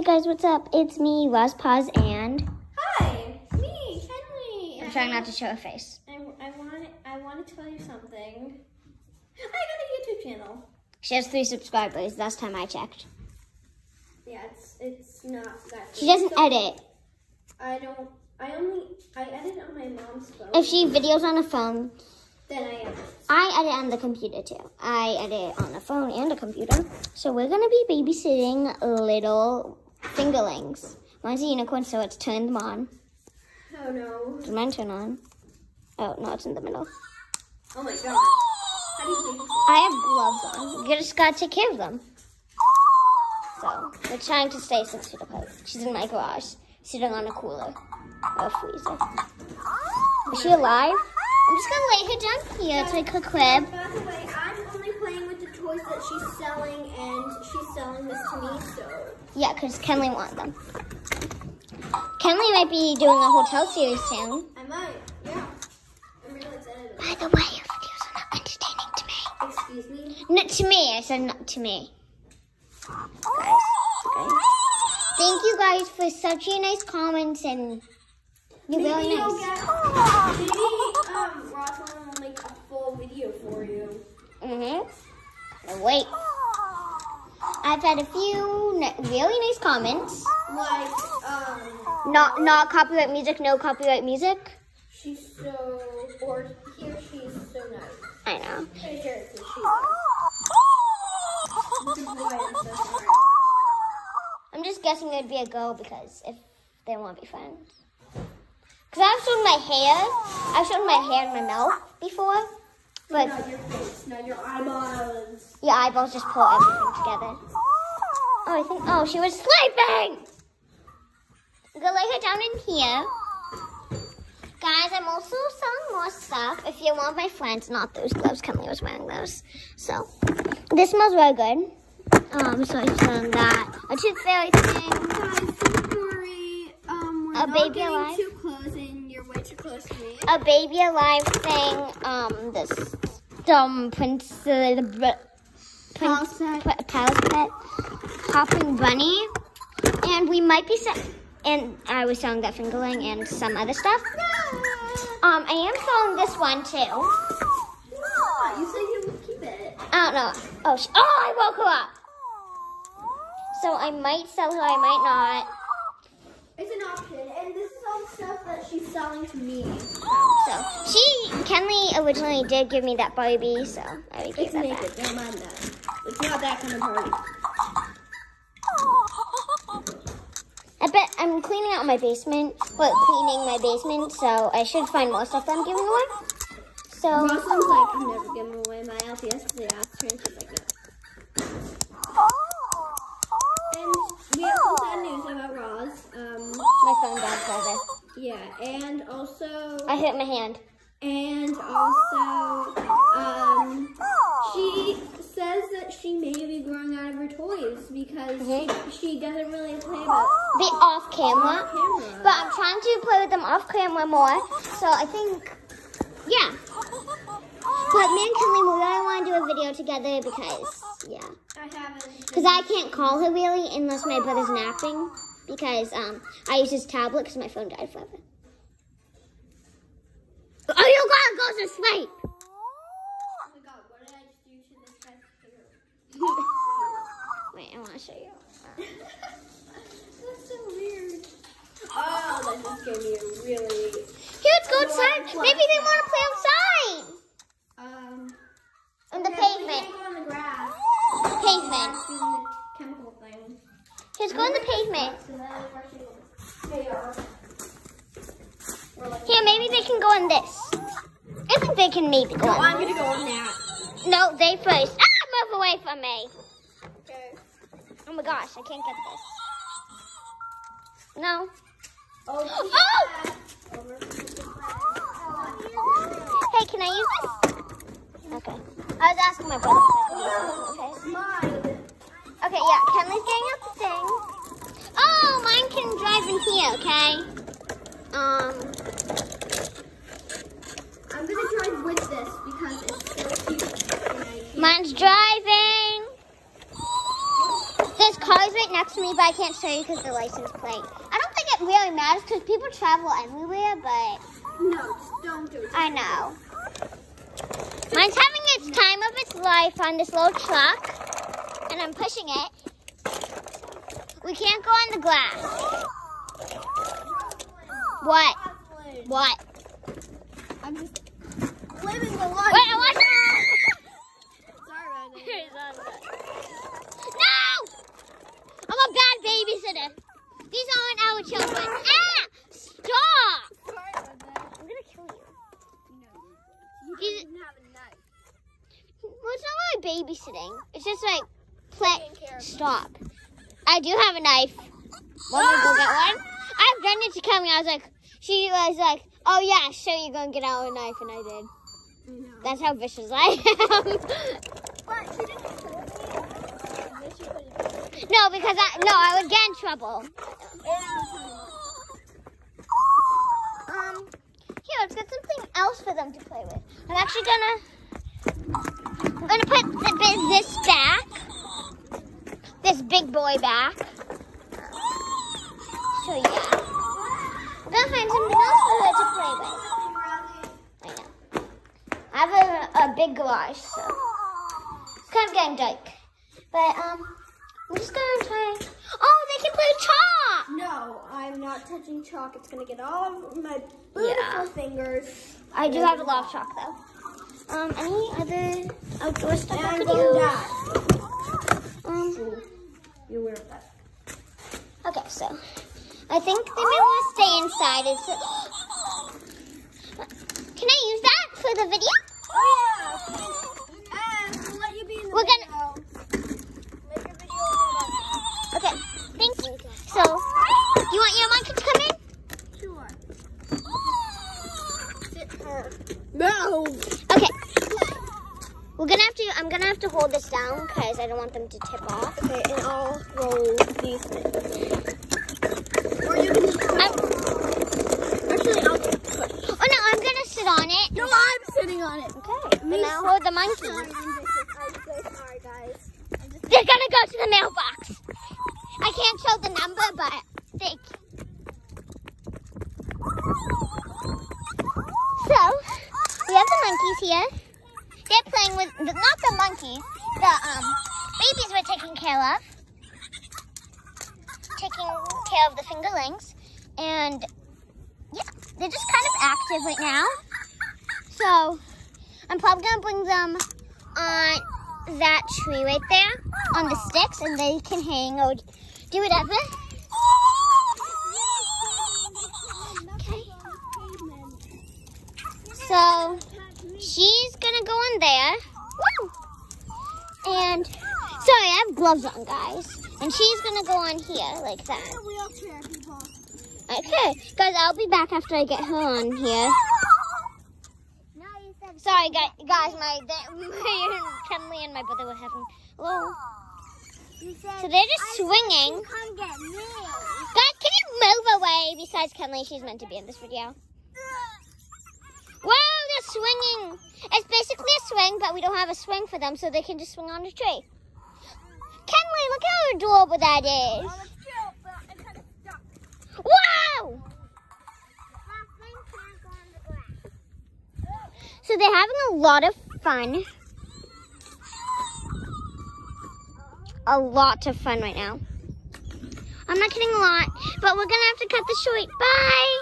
Hey guys, what's up? It's me, Roz Paz, and Hi, me, Henry. I'm trying not to show a face. I, I want I want to tell you something. I got a YouTube channel. She has three subscribers. Last time I checked. Yeah, it's it's not that. She doesn't So, edit. I don't. I only I edit on my mom's phone. If she videos on a phone, then I edit. I edit on the computer too. I edit on a phone and a computer. So we're gonna be babysitting little fingerlings. Mine's a unicorn, so let's turn them on. Oh no. Does mine turn on? Oh no, it's in the middle. Oh my god. How do you do I have gloves on. You just gotta take care of them. So we're trying to stay six feet apart. She's in my garage, sitting on a cooler or a freezer. Is she alive? I'm just gonna lay her down here. It's like her crib. By the way, I'm only playing with the toys that she's selling, and she's selling this to me, so. Yeah, because Kenley wanted them. Kenley might be doing a hotel series soon. I might, yeah. I'm really excited. By the way, your videos are not entertaining to me. Excuse me? Not to me. I said not to me. Guys, guys. Thank you guys for such a nice comments and you're Maybe you'll nice. get, maybe um, Rosalind will make a full video for you. Mm-hmm. Wait. I've had a few really nice comments. Like, um, Not not copyright music, no copyright music. she's so, or he or she's so nice. I know. Pretty sure it's a she. This is why I'm. I'm just guessing it'd be a girl because if they want to be friends. Because I've shown my hair. I've shown my hair and my mouth before. But Not your face, not your eyeballs. your eyeballs just pull everything together. Oh, I think, oh, she was sleeping! I'm gonna lay her down in here. Guys, I'm also selling more stuff. If you want my friends, not those gloves. Kenley was wearing those. So, this smells really good. Um, so I'm selling that. A tooth fairy thing. Guys, worry. Um, A baby alive? too close, and you're way too close to me. A baby alive thing. Um, this dumb prince, uh, Palace pet. Palace Pet, Hopping Bunny, and we might be set. And I was selling that fingerling and some other stuff. Um, I am selling this one too. No, you said you would keep it. I don't know. Oh, oh, I woke her up. So I might sell her. I might not. It's an option, and this is all stuff that she's selling to me. So she, Kenley originally did give me that Barbie, so I would give It's that back. naked. Don't mind that. It's not that kind of party. I bet I'm cleaning out my basement. Well, cleaning my basement, so I should find more stuff that I'm giving away. So. Rosalind's like, I'm never giving away my LPS Yesterday I asked her, and she's like, no. And we have some sad news about Roz. Um, My phone died forever. yeah, and also, I hit my hand. and also, um, she says that she may be growing out of her toys because she, she doesn't really play about Be off camera. camera. But I'm trying to play with them off camera more. So I think, yeah. But me and Kenley, we really want to do a video together because, yeah. Because I can't call her really unless my brother's napping. Because um, I use his tablet because my phone died forever. Oh, you gotta go to sleep. Oh my god, what did I just do to this guy's hair? Wait, I want to show you. That's so weird. Oh, that just gave me a really. Here, let's go outside. Maybe they want to play outside. Um. On the yeah, pavement. go on the grass. Pavement. Grass is the chemical thing. Here's go on the pavement. So that is actually they are. We're like, Here, maybe they can go on this. I think they can maybe go no, on. I'm gonna go on that. No, they first. Ah, move away from me. Okay. Oh my gosh, I can't get this. No. Oh. Oh! Over. Hey, can I use this? Okay. I was asking my brother if I could use this. Mine. Okay. Okay, yeah. Kenley's getting out the thing. Oh, mine can drive in here, okay? Um, I'm gonna drive with this because it's so cute. And I can't- mine's driving. There's cars right next to me, but I can't show you because the license plate. It really matters because people travel everywhere, but No, don't do it. I know. Mine's having its time of its life on this little truck, and I'm pushing it. We can't go on the glass. What? What? I'm just living the life. I want Sorry, Riley. No! I'm a bad babysitter. These aren't our children. Ah! Stop! Sorry, Riley. I'm gonna kill you. You These- didn't have a knife. Well, it's babysitting. It's just like play. Stop. I do have a knife. Want me to go get one? I have Brenda to come. I was like, she was like, oh yeah, sure you're gonna get out a knife, and I did. No. That's how vicious I am. No, because I no, I would get in trouble. Um, here, let's get something else for them to play with. I'm actually gonna, gonna put the, this back, this big boy back. So yeah, I'm gonna find something else for her to play with. I know. I have a, a big garage, so it's kind of getting dark. But um, I'm just gonna try. Oh, they can play chalk. No, I'm not touching chalk. It's gonna get all of my beautiful Yeah. fingers. I do have a lot of chalk though. Um, any other outdoor stuff I I'm could back. Um, You wear that. okay, so I think they may want to stay inside. It's, can I use that for the video? Yeah. And to let you be in the We're gonna- video. Make a video about Okay, thank you. So, you want your monkey to come in? Sure. Sit her. No. Okay. We're gonna have to. I'm gonna have to hold this down because I don't want them to tip off. Okay, and I'll roll these things. Or you can just I'm, Actually, I'll push. oh no, I'm gonna sit on it. No, I'm sitting on it. Okay. Then Me I'll hold the monkey. Sorry, I'm so sorry, guys. They're gonna go to the mailbox. I can't show the number, but thank you. So, we have the monkeys here. They're playing with, not monkeys, the um, babies we're taking care of. Taking care of the fingerlings. And, yeah, they're just kind of active right now. So, I'm probably gonna bring them on that tree right there on the sticks and they can hang or do whatever. Okay. So she's gonna go in there. And sorry, I have gloves on, guys. And she's gonna go on here like that. Okay, guys, I'll be back after I get her on here. Sorry, guys, guys my, my Kenley and my brother were having a little. So they're just swinging. Come get me. Guys, can you move away? Besides Kenley, she's meant to be in this video. Swinging. It's basically a swing, but we don't have a swing for them, so they can just swing on the tree. Kenley, look how adorable that is. Wow! So they're having a lot of fun. A lot of fun right now. I'm not kidding a lot, but we're gonna have to cut this short. Bye!